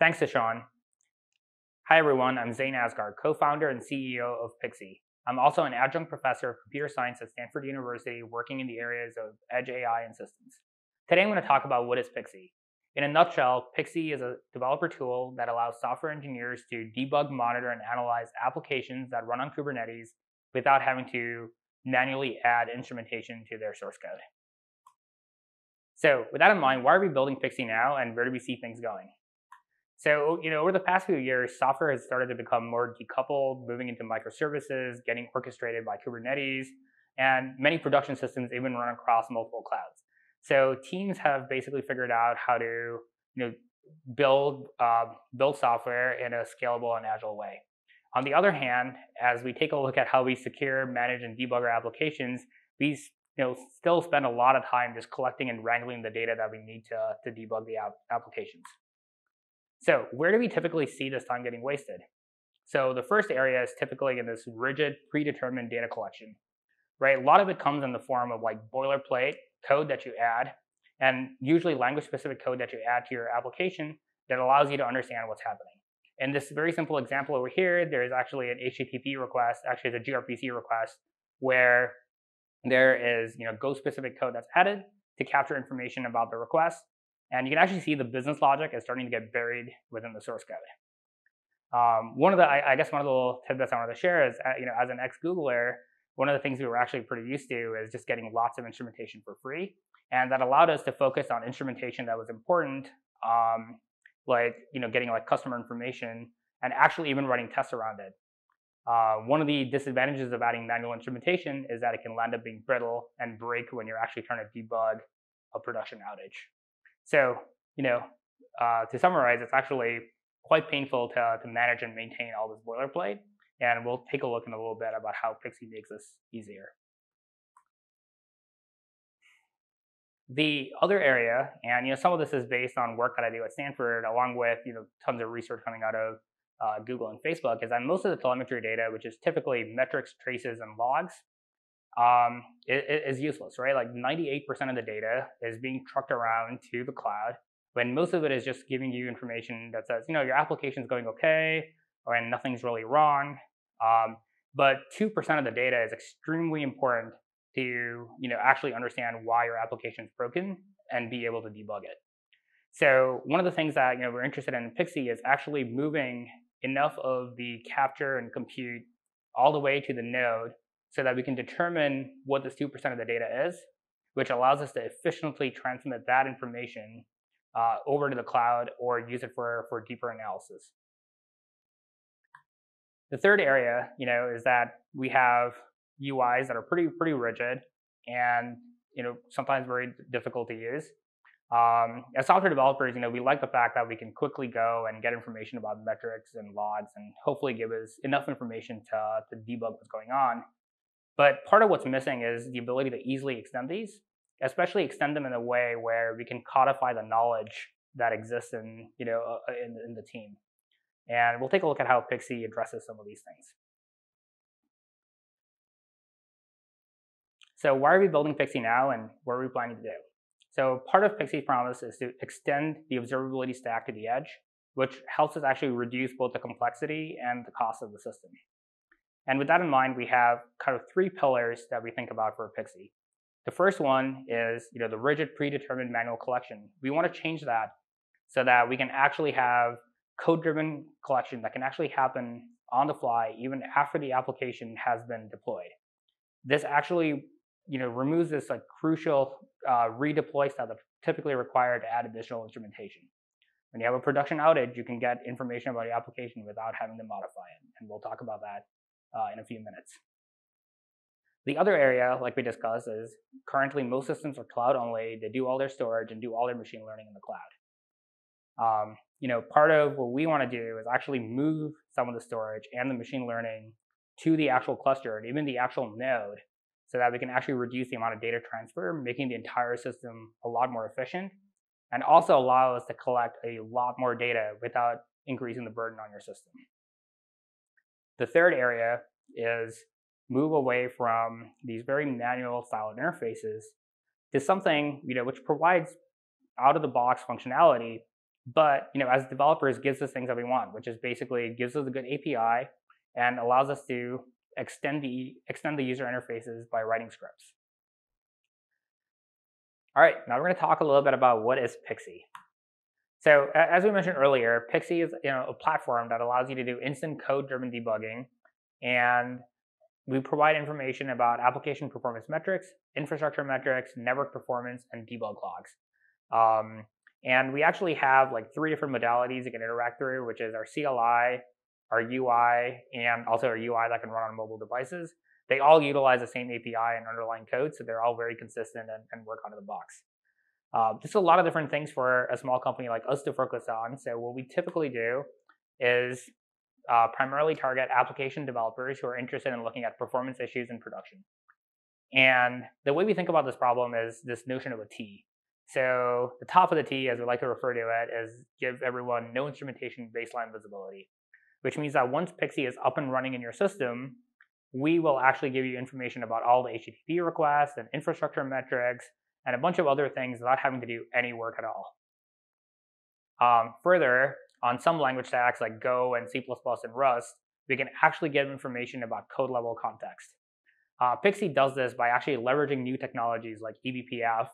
Thanks to Sean. Hi everyone, I'm Zain Asgar, co-founder and CEO of Pixie. I'm also an adjunct professor of computer science at Stanford University working in the areas of edge AI and systems. Today I'm going to talk about what is Pixie. In a nutshell, Pixie is a developer tool that allows software engineers to debug, monitor, and analyze applications that run on Kubernetes without having to manually add instrumentation to their source code. So with that in mind, why are we building Pixie now and where do we see things going? So, you know, over the past few years, software has started to become more decoupled, moving into microservices, getting orchestrated by Kubernetes, and many production systems even run across multiple clouds. So teams have basically figured out how to, you know, build uh, build software in a scalable and agile way. On the other hand, as we take a look at how we secure, manage, and debug our applications, we you know, still spend a lot of time just collecting and wrangling the data that we need to, to debug the app applications. So where do we typically see this time getting wasted? So the first area is typically in this rigid, predetermined data collection, right? A lot of it comes in the form of like boilerplate code that you add, and usually language-specific code that you add to your application that allows you to understand what's happening. In this very simple example over here, there is actually an HTTP request, actually it's a gRPC request, where there is you know Go-specific code that's added to capture information about the request, and you can actually see the business logic is starting to get buried within the source code. Um, one of the, I, I, guess one of the little tidbits I wanted to share is, uh, you know, as an ex-Googler, one of the things we were actually pretty used to is just getting lots of instrumentation for free. And that allowed us to focus on instrumentation that was important, um, like, you know, getting like customer information and actually even running tests around it. Uh, one of the disadvantages of adding manual instrumentation is that it can land up being brittle and break when you're actually trying to debug a production outage. So, you know, uh, to summarize, it's actually quite painful to, to manage and maintain all this boilerplate. And we'll take a look in a little bit about how Pixie makes this easier. The other area, and you know, some of this is based on work that I do at Stanford, along with you know tons of research coming out of uh, Google and Facebook, is that most of the telemetry data, which is typically metrics, traces, and logs, um, is useless, right? Like 98% of the data is being trucked around to the cloud when most of it is just giving you information that says, you know, your application is going okay, or and nothing's really wrong. Um, but 2% of the data is extremely important to, you know, actually understand why your application is broken and be able to debug it. So one of the things that, you know, we're interested in, in Pixie is actually moving enough of the capture and compute all the way to the node so that we can determine what this 2% of the data is, which allows us to efficiently transmit that information uh, over to the cloud or use it for, for deeper analysis. The third area, you know, is that we have UIs that are pretty pretty rigid and you know sometimes very difficult to use. Um, as software developers, you know, we like the fact that we can quickly go and get information about metrics and logs, and hopefully give us enough information to to debug what's going on. But part of what's missing is the ability to easily extend these, especially extend them in a way where we can codify the knowledge that exists in, you know, uh, in, in the team. And we'll take a look at how Pixie addresses some of these things. So why are we building Pixie now and what are we planning to do? So part of Pixie's promise is to extend the observability stack to the edge, which helps us actually reduce both the complexity and the cost of the system. And with that in mind, we have kind of three pillars that we think about for Pixie. The first one is you know, the rigid predetermined manual collection. We want to change that so that we can actually have code-driven collection that can actually happen on the fly even after the application has been deployed. This actually you know, removes this like crucial uh, redeploy step that's typically required to add additional instrumentation. When you have a production outage, you can get information about your application without having to modify it. And we'll talk about that uh, in a few minutes. The other area, like we discussed, is currently most systems are cloud only. They do all their storage and do all their machine learning in the cloud. Um, you know, part of what we want to do is actually move some of the storage and the machine learning to the actual cluster and even the actual node so that we can actually reduce the amount of data transfer, making the entire system a lot more efficient and also allow us to collect a lot more data without increasing the burden on your system. The third area is move away from these very manual style interfaces to something you know which provides out of the box functionality But you know, as developers, gives us things that we want, which is basically gives us a good API and allows us to extend the extend the user interfaces by writing scripts. All right, now we're going to talk a little bit about what is Pixie. So as we mentioned earlier, Pixie is you know, a platform that allows you to do instant code-driven debugging, and we provide information about application performance metrics, infrastructure metrics, network performance, and debug logs. Um, and we actually have like three different modalities you can interact through, which is our CLI, our UI, and also our UI that can run on mobile devices. They all utilize the same API and underlying code, so they're all very consistent and, and work out of the box. Uh, just a lot of different things for a small company like us to focus on. So what we typically do is uh, primarily target application developers who are interested in looking at performance issues in production. And the way we think about this problem is this notion of a T. So the top of the T, as we like to refer to it, is give everyone no instrumentation baseline visibility, which means that once Pixie is up and running in your system, we will actually give you information about all the HTTP requests and infrastructure metrics and a bunch of other things without having to do any work at all. Um, further, on some language stacks like Go and C++ and Rust, we can actually get information about code level context. Uh, Pixie does this by actually leveraging new technologies like eBPF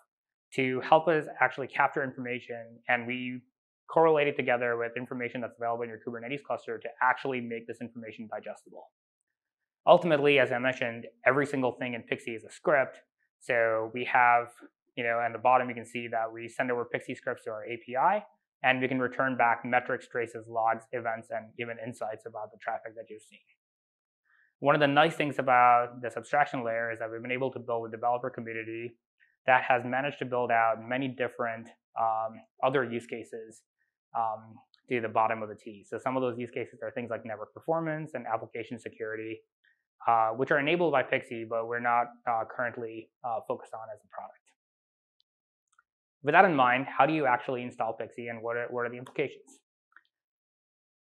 to help us actually capture information and we correlate it together with information that's available in your Kubernetes cluster to actually make this information digestible. Ultimately, as I mentioned, every single thing in Pixie is a script. So we have, you know, at the bottom, you can see that we send over Pixie scripts to our API, and we can return back metrics, traces, logs, events, and even insights about the traffic that you've seen. One of the nice things about this abstraction layer is that we've been able to build a developer community that has managed to build out many different um, other use cases um, to the bottom of the T. So some of those use cases are things like network performance and application security, uh, which are enabled by Pixie, but we're not uh, currently uh, focused on as a product. With that in mind, how do you actually install Pixie and what are, what are the implications?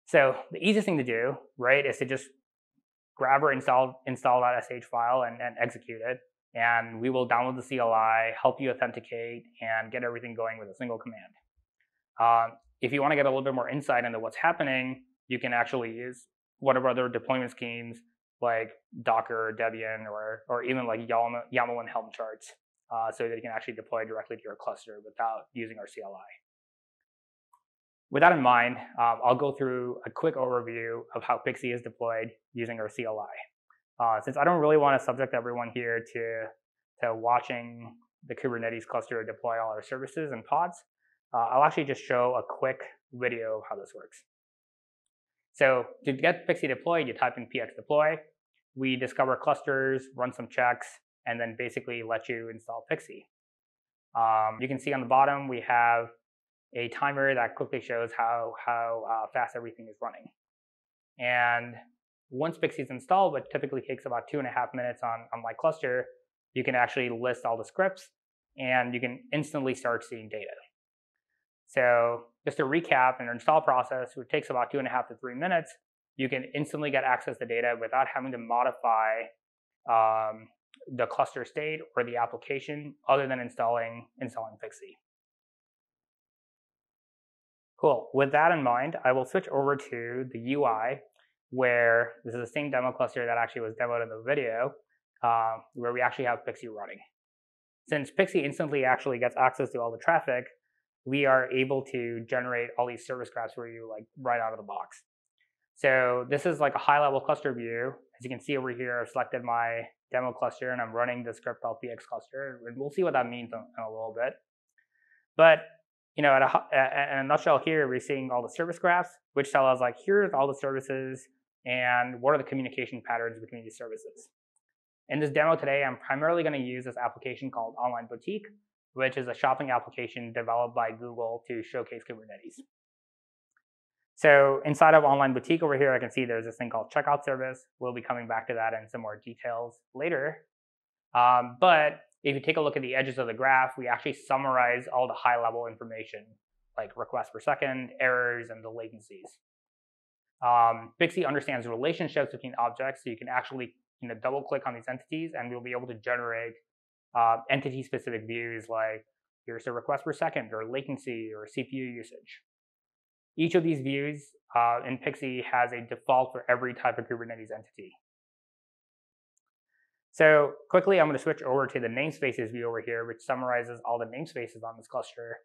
So the easiest thing to do, right, is to just grab or install install.sh file and, and execute it. And we will download the CLI, help you authenticate, and get everything going with a single command. Um, if you want to get a little bit more insight into what's happening, you can actually use whatever other deployment schemes like Docker, Debian, or or even like YAML, YAML and Helm charts, uh, so that you can actually deploy directly to your cluster without using our CLI. With that in mind, um, I'll go through a quick overview of how Pixie is deployed using our CLI. Uh, since I don't really want to subject everyone here to, to watching the Kubernetes cluster deploy all our services and pods, uh, I'll actually just show a quick video of how this works. So to get Pixie deployed, you type in px deploy. We discover clusters, run some checks, and then basically let you install Pixie. Um, you can see on the bottom, we have a timer that quickly shows how, how uh, fast everything is running. And once Pixie is installed, which typically takes about two and a half minutes on, on my cluster, you can actually list all the scripts and you can instantly start seeing data. So just to recap, an install process, which takes about two and a half to three minutes, you can instantly get access to data without having to modify um, the cluster state or the application other than installing, installing Pixie. Cool. With that in mind, I will switch over to the UI where this is the same demo cluster that actually was demoed in the video, uh, where we actually have Pixie running. Since Pixie instantly actually gets access to all the traffic, we are able to generate all these service graphs for you like right out of the box. So this is like a high level cluster view. As you can see over here, I've selected my demo cluster and I'm running the script called px cluster. And we'll see what that means in, in a little bit. But you know, at a, in a nutshell here, we're seeing all the service graphs, which tell us like, here's all the services and what are the communication patterns between these services. In this demo today, I'm primarily going to use this application called Online Boutique, which is a shopping application developed by Google to showcase Kubernetes. So inside of Online Boutique over here, I can see there's this thing called checkout service. We'll be coming back to that in some more details later. Um, but if you take a look at the edges of the graph, we actually summarize all the high level information like requests per second, errors, and the latencies. Um, understands relationships between objects, so you can actually you know, double click on these entities and we'll be able to generate uh, entity specific views like here's the request per second or latency or CPU usage. Each of these views uh, in Pixie has a default for every type of Kubernetes entity. So quickly, I'm going to switch over to the namespaces view over here, which summarizes all the namespaces on this cluster.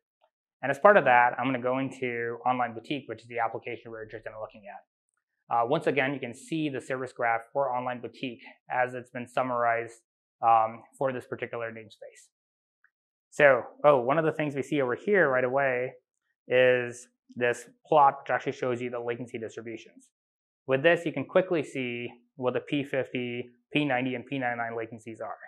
And as part of that, I'm going to go into Online Boutique, which is the application we're interested in looking at. Uh, once again, you can see the service graph for Online Boutique as it's been summarized um, for this particular namespace. So, oh, one of the things we see over here right away is this plot, which actually shows you the latency distributions. With this, you can quickly see what the P50, P90, and P99 latencies are.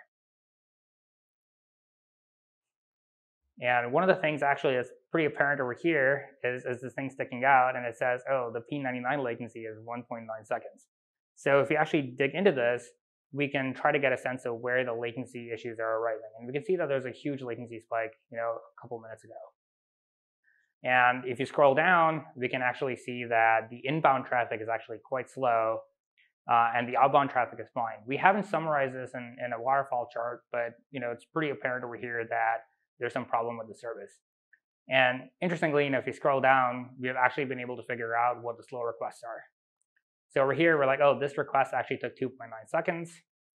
And one of the things actually that's pretty apparent over here is, is this thing sticking out and it says, oh, the P99 latency is 1.9 seconds. So if you actually dig into this, we can try to get a sense of where the latency issues are arising. And we can see that there's a huge latency spike, you know, a couple minutes ago. And if you scroll down, we can actually see that the inbound traffic is actually quite slow uh, and the outbound traffic is fine. We haven't summarized this in, in, a waterfall chart, but you know it's pretty apparent over here that there's some problem with the service. And interestingly, you know, if you scroll down, we have actually been able to figure out what the slow requests are. So over here, we're like, oh, this request actually took 2.9 seconds,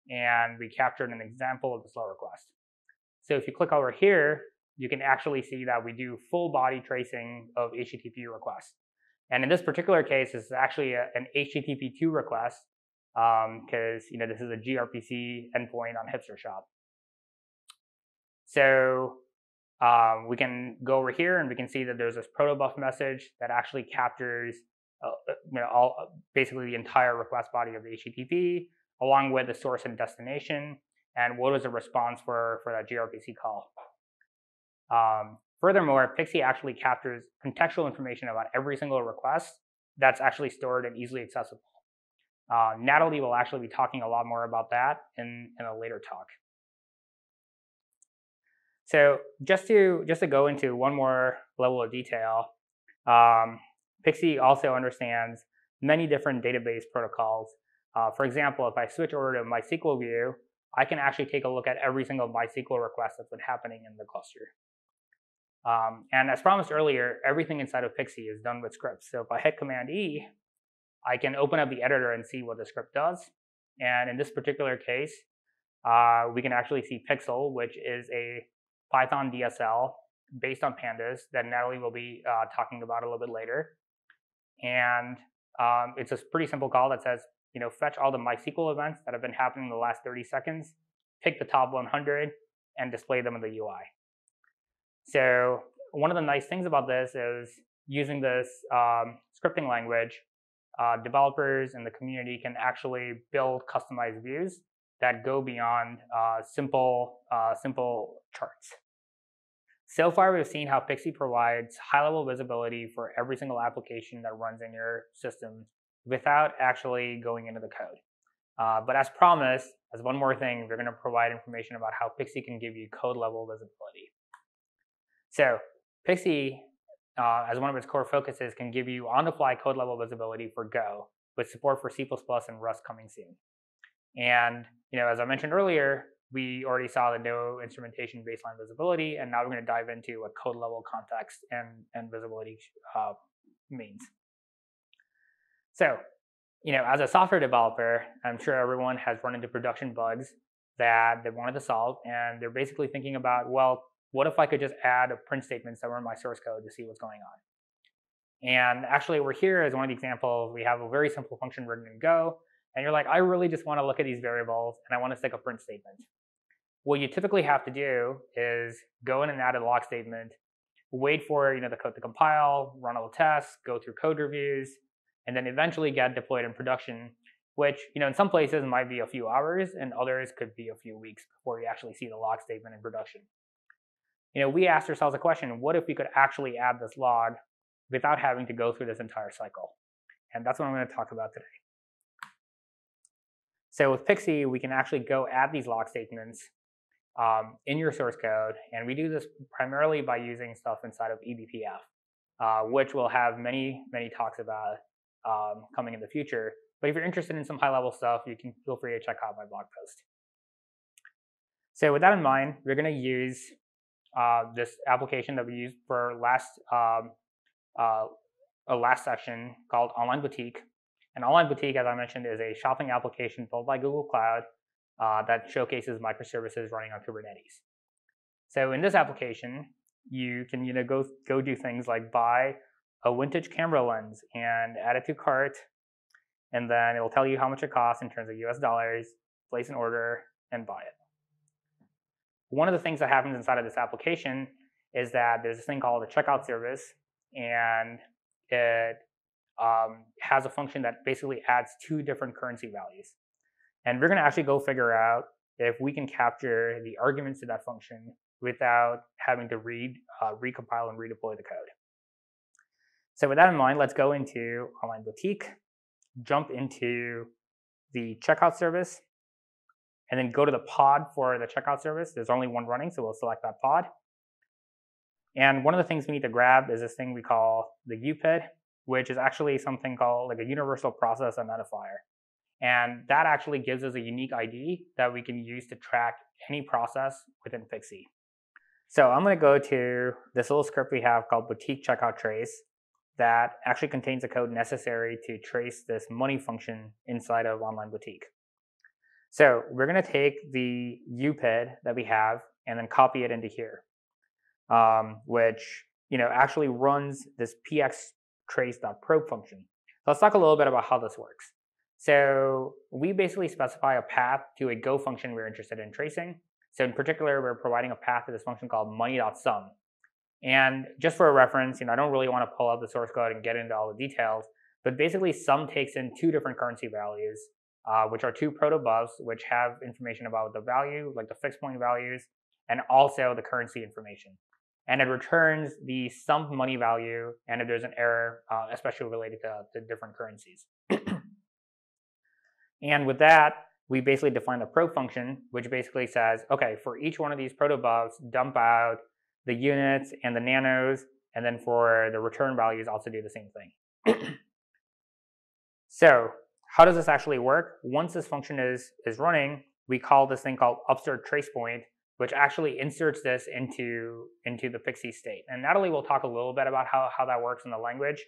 and we captured an example of the slow request. So if you click over here, you can actually see that we do full body tracing of HTTP requests. And in this particular case, is actually a, an HTTP2 request because um, you know this is a gRPC endpoint on Hipster Shop. So um, we can go over here and we can see that there's this protobuf message that actually captures uh, uh you know, all, basically the entire request body of the HTTP, along with the source and destination, and what was the response for, for that gRPC call. Um, furthermore, Pixie actually captures contextual information about every single request that's actually stored and easily accessible. Uh, Natalie will actually be talking a lot more about that in, in a later talk. So just to just to go into one more level of detail, um, Pixie also understands many different database protocols. Uh, for example, if I switch over to MySQL view, I can actually take a look at every single MySQL request that's been happening in the cluster. Um, and as promised earlier, everything inside of Pixie is done with scripts. So if I hit Command E, I can open up the editor and see what the script does. And in this particular case, uh, we can actually see PxL, which is a Python DSL based on pandas that Natalie will be uh, talking about a little bit later. And um, it's a pretty simple call that says, you know, fetch all the MySQL events that have been happening in the last 30 seconds, pick the top 100, and display them in the UI. So one of the nice things about this is using this um, scripting language, uh, developers in the community can actually build customized views that go beyond uh, simple, uh, simple charts. So far, we've seen how Pixie provides high-level visibility for every single application that runs in your system without actually going into the code. Uh, but as promised, as one more thing, we're going to provide information about how Pixie can give you code-level visibility. So Pixie uh, as one of its core focuses, can give you on-the-fly code-level visibility for Go with support for C++ and Rust coming soon. And you know, as I mentioned earlier, we already saw the no instrumentation baseline visibility, and now we're going to dive into what code-level context and, and visibility uh, means. So, you know, as a software developer, I'm sure everyone has run into production bugs that they wanted to solve, and they're basically thinking about, well, what if I could just add a print statement somewhere in my source code to see what's going on? And actually, we're here as one of the examples. We have a very simple function written in Go, and you're like, I really just want to look at these variables, and I want to stick a print statement. What you typically have to do is go in and add a log statement, wait for you know the code to compile, run all the tests, go through code reviews, and then eventually get deployed in production. Which you know in some places might be a few hours, and others could be a few weeks before you actually see the log statement in production you know, we asked ourselves a question, what if we could actually add this log without having to go through this entire cycle? And that's what I'm going to talk about today. So with Pixie, we can actually go add these log statements um, in your source code, and we do this primarily by using stuff inside of eBPF, uh, which we'll have many, many talks about um, coming in the future. But if you're interested in some high-level stuff, you can feel free to check out my blog post. So with that in mind, we're going to use uh, this application that we used for last um, uh, a last section called Online Boutique. And Online Boutique, as I mentioned, is a shopping application built by Google Cloud uh, that showcases microservices running on Kubernetes. So in this application, you can you know go go do things like buy a vintage camera lens and add it to cart, and then it will tell you how much it costs in terms of US dollars, place an order, and buy it. One of the things that happens inside of this application is that there's this thing called a checkout service, and it um, has a function that basically adds two different currency values. And we're going to actually go figure out if we can capture the arguments to that function without having to read, uh, recompile and redeploy the code. So with that in mind, let's go into Online Boutique, jump into the checkout service, and then go to the pod for the checkout service. There's only one running, so we'll select that pod. And one of the things we need to grab is this thing we call the UPID, which is actually something called like a universal process identifier. And that actually gives us a unique ID that we can use to track any process within Pixie. So I'm going to go to this little script we have called boutique checkout trace that actually contains the code necessary to trace this money function inside of online boutique. So we're going to take the UPID that we have and then copy it into here, um, which you know actually runs this pxtrace.probe function. So let's talk a little bit about how this works. So we basically specify a path to a Go function we're interested in tracing. So in particular, we're providing a path to this function called money.sum. And just for a reference, you know, I don't really want to pull out the source code and get into all the details, but basically sum takes in two different currency values, uh, which are two protobufs, which have information about the value, like the fixed point values, and also the currency information. And it returns the sum money value, and if there's an error, uh, especially related to, to different currencies. and with that, we basically define the probe function, which basically says, okay, for each one of these protobufs, dump out the units and the nanos, and then for the return values, also do the same thing. so how does this actually work? Once this function is, is running, we call this thing called upsert trace point, which actually inserts this into, into the Pixie state. And Natalie will talk a little bit about how, how that works in the language.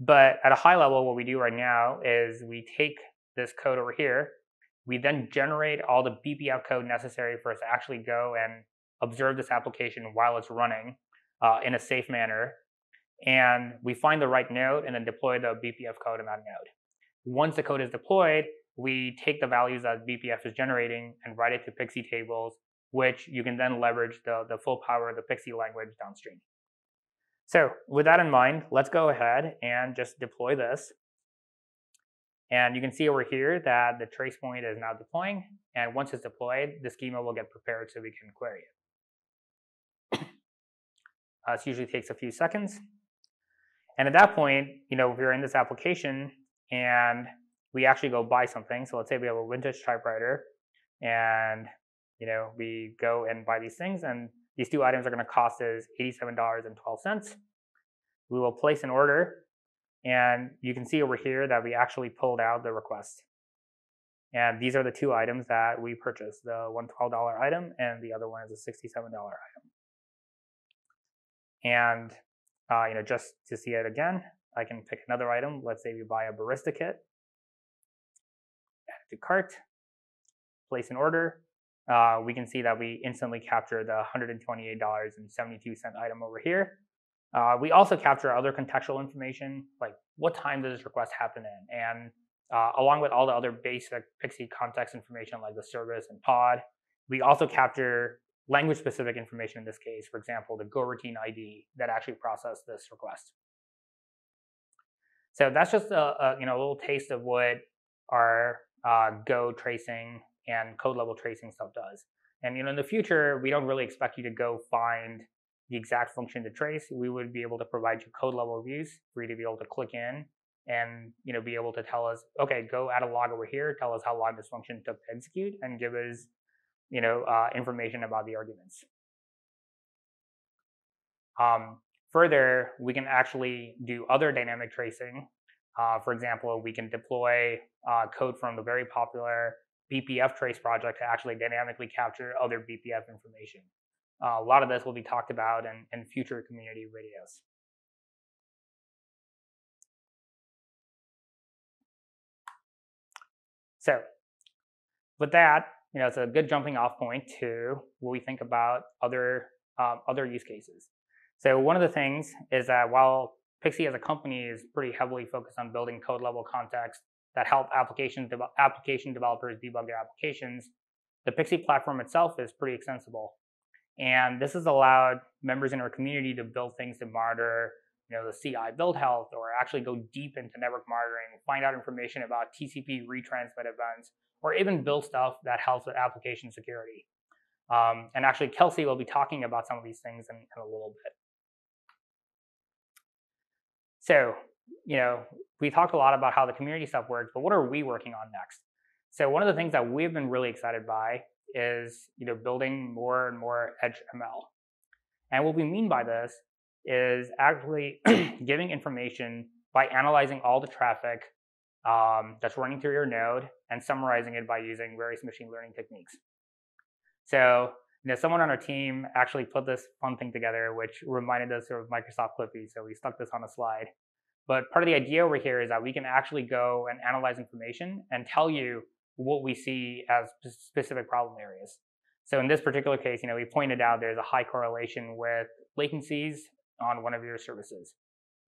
But at a high level, what we do right now is we take this code over here, we then generate all the BPF code necessary for us to actually go and observe this application while it's running uh, in a safe manner. And we find the right node and then deploy the BPF code in that node. Once the code is deployed, we take the values that BPF is generating and write it to Pixie tables, which you can then leverage the, the full power of the Pixie language downstream. So with that in mind, let's go ahead and just deploy this. And you can see over here that the trace point is now deploying. And once it's deployed, the schema will get prepared so we can query it. uh, this usually takes a few seconds. And at that point, you know, if you're in this application and we actually go buy something, so let's say we have a vintage typewriter and, you know, we go and buy these things and these two items are going to cost us $87.12. We will place an order and you can see over here that we actually pulled out the request. And these are the two items that we purchased, the $112 item and the other one is a $67 item. And uh, you know, just to see it again, I can pick another item. Let's say we buy a barista kit, add it to cart, place an order. Uh, we can see that we instantly capture the $128.72 item over here. Uh, we also capture other contextual information, like what time does this request happen in, and uh, along with all the other basic Pixie context information like the service and pod, we also capture language-specific information in this case, for example, the Go routine ID that actually processed this request. So that's just a, a you know a little taste of what our uh, Go tracing and code level tracing stuff does. And you know in the future, we don't really expect you to go find the exact function to trace, we would be able to provide you code level views for you to be able to click in and you know be able to tell us, okay, go add a log over here, tell us how long this function took to execute, and give us you know uh, information about the arguments. Um, Further, we can actually do other dynamic tracing. Uh, for example, we can deploy uh, code from the very popular BPF trace project to actually dynamically capture other BPF information. Uh, a lot of this will be talked about in, in future community videos. So with that, you know, it's a good jumping off point to what we think about other um, other use cases. So one of the things is that while Pixie as a company is pretty heavily focused on building code level context that help application, de- application developers debug their applications, the Pixie platform itself is pretty extensible. And this has allowed members in our community to build things to monitor you know, the CI build health or actually go deep into network monitoring, find out information about TCP retransmit events, or even build stuff that helps with application security. Um, and actually, Kelsey will be talking about some of these things in, in a little bit. So, you know, we talked a lot about how the community stuff works, but what are we working on next? So one of the things that we've been really excited by is, you know, building more and more edge ML. And what we mean by this is actually giving information by analyzing all the traffic um, that's running through your node and summarizing it by using various machine learning techniques. So, you know, someone on our team actually put this fun thing together, which reminded us of Microsoft Clippy. So we stuck this on a slide. But part of the idea over here is that we can actually go and analyze information and tell you what we see as specific problem areas. So in this particular case, you know, we pointed out there's a high correlation with latencies on one of your services.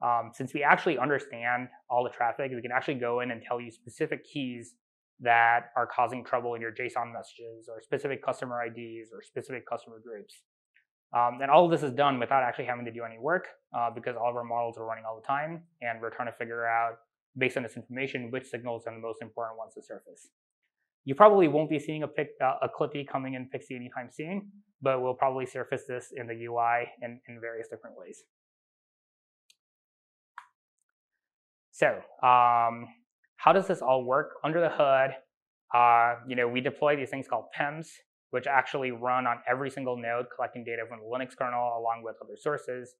Um, since we actually understand all the traffic, we can actually go in and tell you specific keys that are causing trouble in your JSON messages or specific customer IDs or specific customer groups. Um, and all of this is done without actually having to do any work uh, because all of our models are running all the time and we're trying to figure out, based on this information, which signals are the most important ones to surface. You probably won't be seeing a, pic, uh, a Clippy coming in Pixie anytime soon, but we'll probably surface this in the UI in, in various different ways. So um, how does this all work? Under the hood, uh, you know, we deploy these things called PEMs, which actually run on every single node, collecting data from the Linux kernel along with other sources.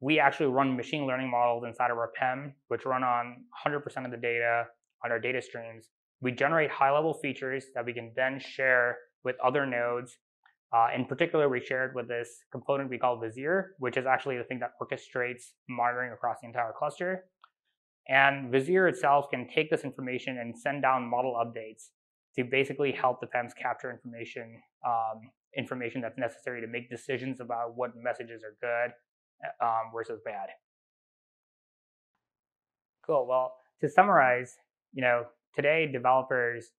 We actually run machine learning models inside of our PEM, which run on 100% of the data on our data streams we generate high-level features that we can then share with other nodes. Uh, in particular, we shared with this component we call Vizier, which is actually the thing that orchestrates monitoring across the entire cluster. And Vizier itself can take this information and send down model updates to basically help the PEMs capture information, um, information that's necessary to make decisions about what messages are good um, versus bad. Cool. Well, to summarize, you know, today developers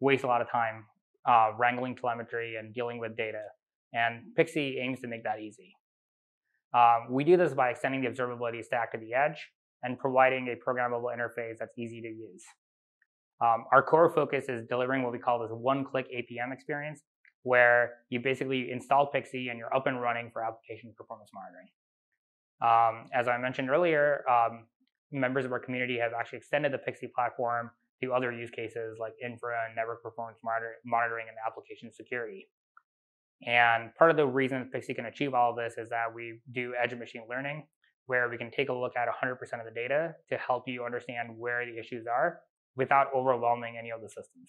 waste a lot of time uh, wrangling telemetry and dealing with data, and Pixie aims to make that easy. Um, we do this by extending the observability stack to the edge and providing a programmable interface that's easy to use. Um, our core focus is delivering what we call this one-click APM experience, where you basically install Pixie and you're up and running for application performance monitoring. Um, as I mentioned earlier, um, members of our community have actually extended the Pixie platform to other use cases like infra and network performance monitoring and application security. And part of the reason Pixie can achieve all of this is that we do edge machine learning, where we can take a look at 100% of the data to help you understand where the issues are without overwhelming any of the systems.